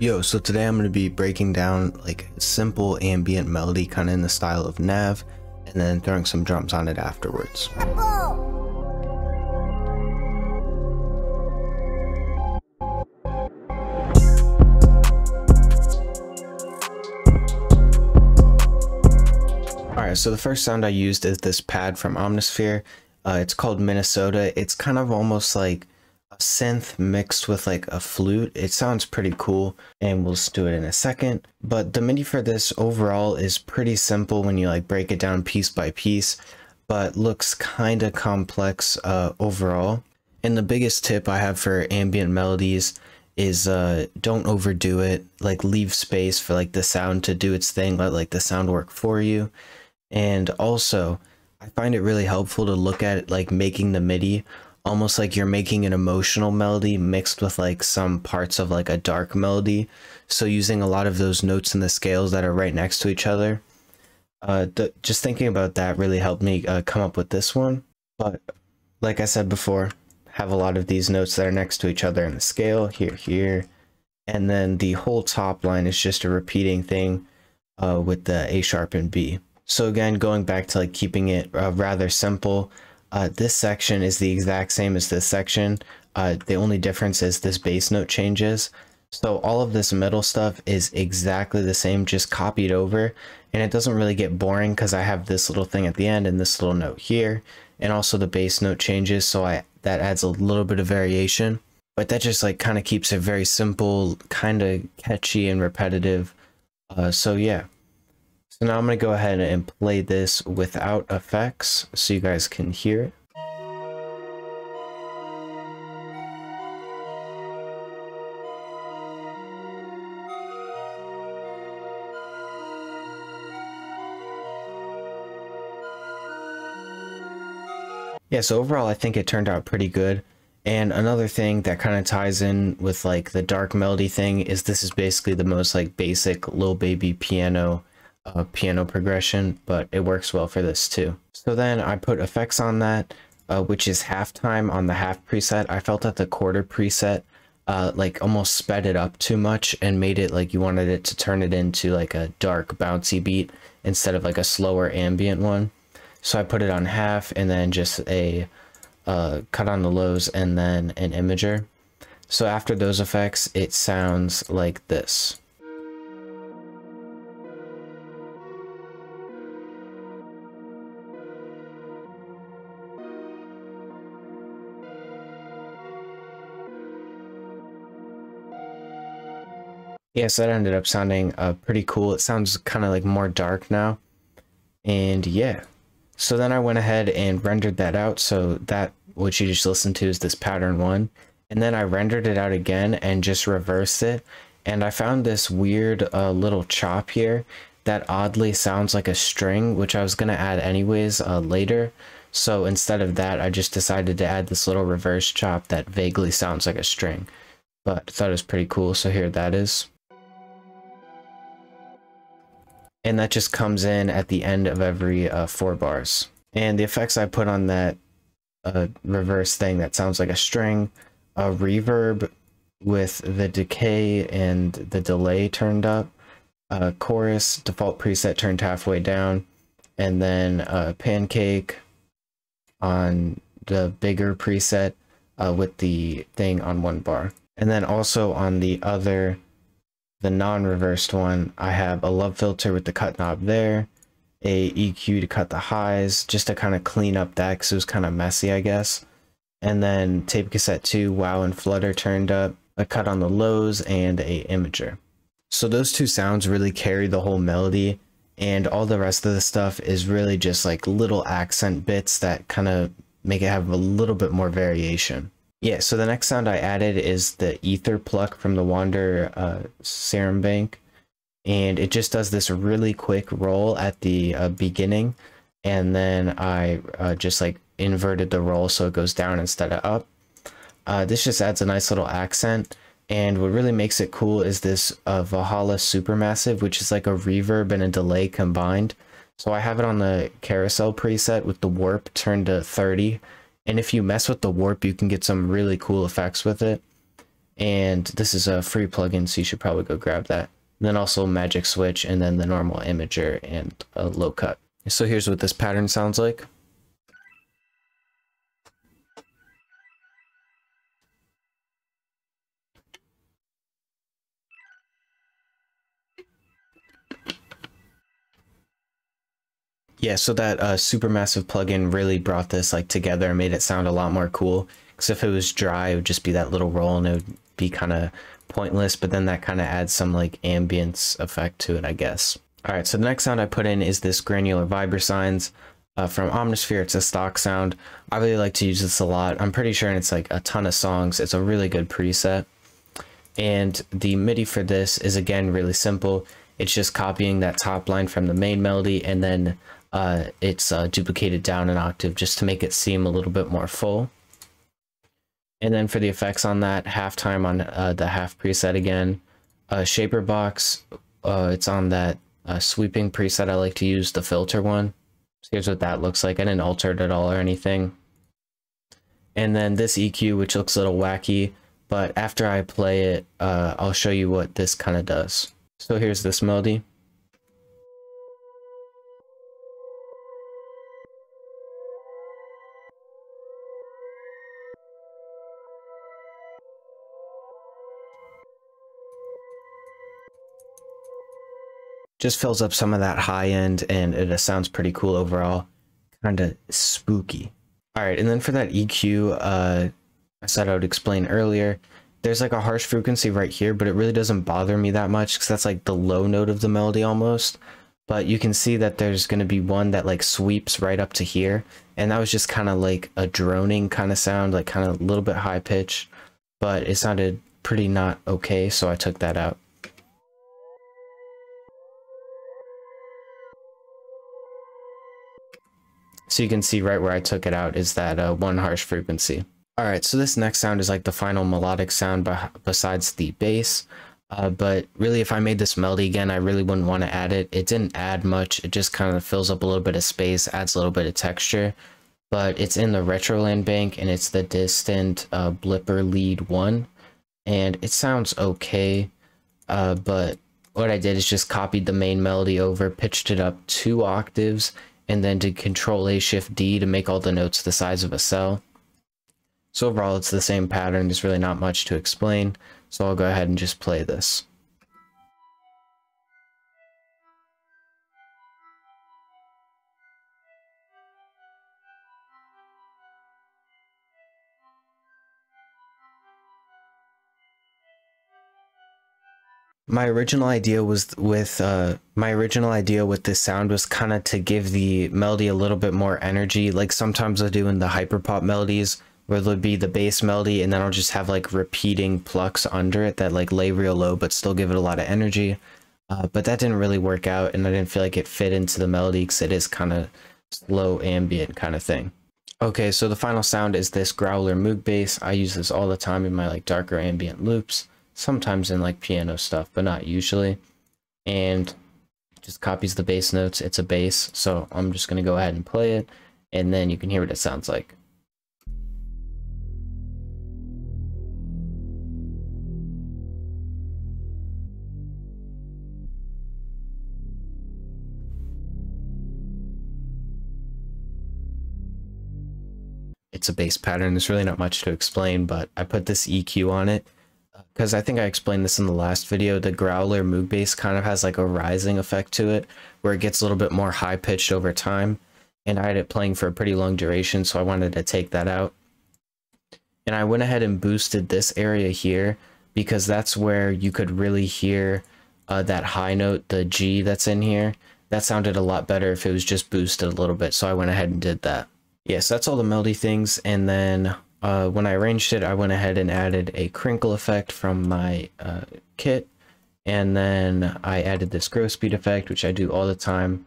Yo, so today I'm going to be breaking down like simple ambient melody kind of in the style of Nav and then throwing some drums on it afterwards. Alright, so the first sound I used is this pad from Omnisphere. Uh, it's called Minnesota. It's kind of almost like synth mixed with like a flute. It sounds pretty cool and we'll just do it in a second. But the MIDI for this overall is pretty simple when you like break it down piece by piece, but looks kind of complex uh, overall. And the biggest tip I have for ambient melodies is uh, don't overdo it. Like leave space for like the sound to do its thing. Let like the sound work for you. And also, I find it really helpful to look at like making the MIDI almost like you're making an emotional melody mixed with like some parts of like a dark melody. So using a lot of those notes in the scales that are right next to each other. Uh, just thinking about that really helped me uh, come up with this one. But like I said before, have a lot of these notes that are next to each other in the scale, here, here. And then the whole top line is just a repeating thing uh, with the A sharp and B. So again, going back to like keeping it uh, rather simple, uh, this section is the exact same as this section. Uh, the only difference is this bass note changes. So all of this middle stuff is exactly the same, just copied over. And it doesn't really get boring because I have this little thing at the end and this little note here. And also the bass note changes, so I that adds a little bit of variation. But that just like kind of keeps it very simple, kind of catchy and repetitive. Uh, so yeah. So now I'm going to go ahead and play this without effects so you guys can hear it. Yeah, so overall I think it turned out pretty good. And another thing that kind of ties in with like the dark melody thing is this is basically the most like basic little Baby piano uh, piano progression, but it works well for this too. So then I put effects on that, uh, which is halftime on the half preset. I felt that the quarter preset uh, like almost sped it up too much and made it like you wanted it to turn it into like a dark bouncy beat instead of like a slower ambient one. So I put it on half and then just a uh, cut on the lows and then an imager. So after those effects, it sounds like this. Yeah, so that ended up sounding uh, pretty cool. It sounds kind of like more dark now. And yeah, so then I went ahead and rendered that out. So that, what you just listened to is this pattern one. And then I rendered it out again and just reversed it. And I found this weird uh, little chop here that oddly sounds like a string, which I was going to add anyways uh, later. So instead of that, I just decided to add this little reverse chop that vaguely sounds like a string. But I thought it was pretty cool, so here that is. And that just comes in at the end of every uh, four bars. And the effects I put on that uh, reverse thing that sounds like a string, a reverb with the decay and the delay turned up, a chorus default preset turned halfway down, and then a pancake on the bigger preset uh, with the thing on one bar. And then also on the other the non-reversed one, I have a Love Philter with the cut knob there, a EQ to cut the highs, just to kind of clean up that because it was kind of messy, I guess. And then tape cassette 2, wow and flutter turned up, a cut on the lows, and a imager. So those two sounds really carry the whole melody, and all the rest of the stuff is really just like little accent bits that kind of make it have a little bit more variation. Yeah, so the next sound I added is the ether pluck from the Wander uh, Serum Bank. And it just does this really quick roll at the uh, beginning. And then I uh, just like inverted the roll so it goes down instead of up. Uh, this just adds a nice little accent. And what really makes it cool is this uh, Valhalla Supermassive, which is like a reverb and a delay combined. So I have it on the carousel preset with the warp turned to 30 and if you mess with the warp, you can get some really cool effects with it. And this is a free plugin, so you should probably go grab that. And then also Magic Switch, and then the normal Imager and a low cut. So here's what this pattern sounds like. Yeah, so that uh, Supermassive plugin really brought this like together and made it sound a lot more cool. Because if it was dry, it would just be that little roll and it would be kind of pointless. But then that kind of adds some like ambience effect to it, I guess. All right, so the next sound I put in is this granular Vibrasines uh, from Omnisphere. It's a stock sound. I really like to use this a lot. I'm pretty sure it's like a ton of songs. It's a really good preset. And the MIDI for this is again really simple. It's just copying that top line from the main melody and then uh, it's uh, duplicated down an octave just to make it seem a little bit more full. And then for the effects on that, halftime on uh, the half preset again. ShaperBox, uh, it's on that uh, sweeping preset. I like to use the filter one. So here's what that looks like. I didn't alter it at all or anything. And then this EQ, which looks a little wacky, but after I play it, uh, I'll show you what this kind of does. So here's this melody. Just fills up some of that high end and it sounds pretty cool overall. Kind of spooky. All right, and then for that EQ, uh, I said I would explain earlier, there's like a harsh frequency right here, but it really doesn't bother me that much because that's like the low note of the melody almost. But you can see that there's going to be one that like sweeps right up to here. And that was just kind of like a droning kind of sound, like kind of a little bit high pitch, but it sounded pretty not okay. So I took that out. So you can see right where I took it out is that uh, one harsh frequency. All right, so this next sound is like the final melodic sound besides the bass. Uh, but really, if I made this melody again, I really wouldn't want to add it. It didn't add much. It just kind of fills up a little bit of space, adds a little bit of texture. But it's in the Retroland bank, and it's the distant uh, Blipper Lead 1. And it sounds okay, uh, but what I did is just copied the main melody over, pitched it up two octaves, and then did Control A Shift D to make all the notes the size of a cell. So overall, it's the same pattern. There's really not much to explain. So I'll go ahead and just play this. My original idea was with uh my original idea with this sound was kind of to give the melody a little bit more energy. Like sometimes i do in the hyperpop melodies where there'll be the bass melody and then i'll just have like repeating plucks under it that like lay real low but still give it a lot of energy. Uh, but that didn't really work out and i didn't feel like it fit into the melody because it is kind of slow ambient kind of thing. Okay so the final sound is this growler moog bass. I use this all the time in my like darker ambient loops sometimes in like piano stuff, but not usually. And just copies the bass notes. It's a bass, so I'm just going to go ahead and play it, and then you can hear what it sounds like. It's a bass pattern. There's really not much to explain, but I put this EQ on it because I think I explained this in the last video, the Growler Moog bass kind of has like a rising effect to it, where it gets a little bit more high pitched over time. And I had it playing for a pretty long duration, so I wanted to take that out. And I went ahead and boosted this area here, because that's where you could really hear uh, that high note, the G that's in here. That sounded a lot better if it was just boosted a little bit, so I went ahead and did that. Yes, yeah, so that's all the melody things, and then uh, when I arranged it, I went ahead and added a crinkle effect from my uh, kit. And then I added this Gross Beat effect, which I do all the time.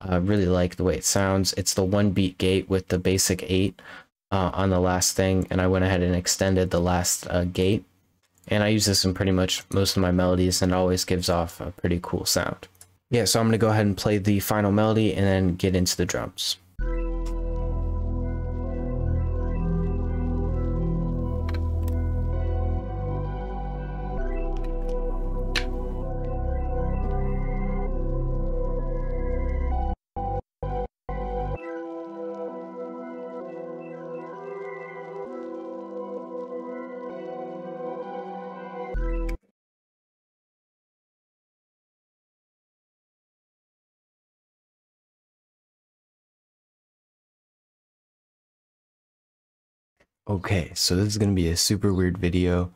I really like the way it sounds. It's the one beat gate with the basic eight uh, on the last thing. And I went ahead and extended the last uh, gate. And I use this in pretty much most of my melodies and it always gives off a pretty cool sound. Yeah, so I'm going to go ahead and play the final melody and then get into the drums. Okay, so this is gonna be a super weird video.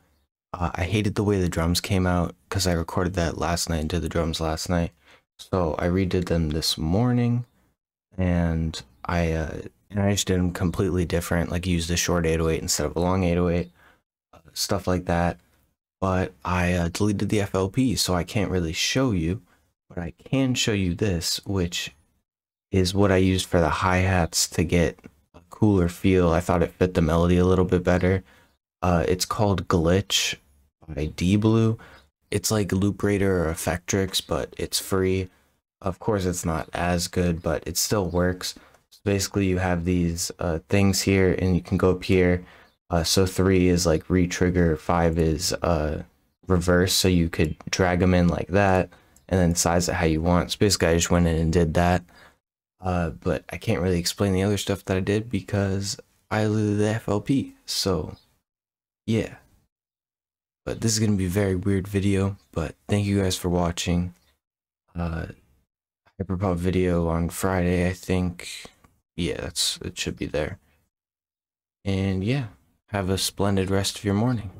Uh, I hated the way the drums came out because I recorded that last night and did the drums last night. So I redid them this morning, and I uh, and I just did them completely different. Like used a short 808 instead of a long 808, uh, stuff like that. But I uh, deleted the FLP, so I can't really show you. But I can show you this, which is what I used for the hi hats to get cooler feel. I thought it fit the melody a little bit better. Uh, it's called Glitch by D-Blue. It's like Looperator or Effectrix, but it's free. Of course, it's not as good, but it still works. So basically, you have these uh, things here, and you can go up here. Uh, so three is like re-trigger, five is uh, reverse, so you could drag them in like that, and then size it how you want. So basically, I just went in and did that. Uh, but I can't really explain the other stuff that I did because I lose the FLP. So, yeah. But this is going to be a very weird video, but thank you guys for watching. Uh, Hyperpop video on Friday, I think. Yeah, that's it should be there. And yeah, have a splendid rest of your morning.